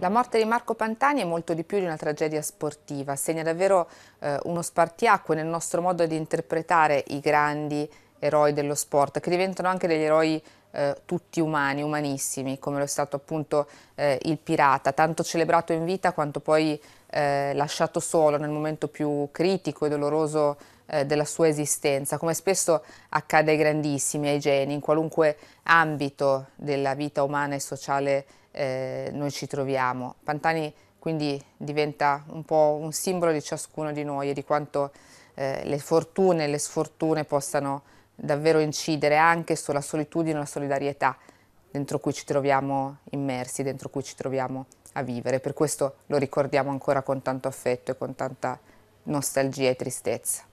La morte di Marco Pantani è molto di più di una tragedia sportiva, segna davvero eh, uno spartiacque nel nostro modo di interpretare i grandi eroi dello sport, che diventano anche degli eroi eh, tutti umani, umanissimi, come lo è stato appunto eh, il pirata, tanto celebrato in vita quanto poi eh, lasciato solo nel momento più critico e doloroso eh, della sua esistenza, come spesso accade ai grandissimi, ai geni, in qualunque ambito della vita umana e sociale eh, noi ci troviamo. Pantani quindi diventa un po' un simbolo di ciascuno di noi e di quanto eh, le fortune e le sfortune possano davvero incidere anche sulla solitudine e la solidarietà dentro cui ci troviamo immersi, dentro cui ci troviamo a vivere. Per questo lo ricordiamo ancora con tanto affetto e con tanta nostalgia e tristezza.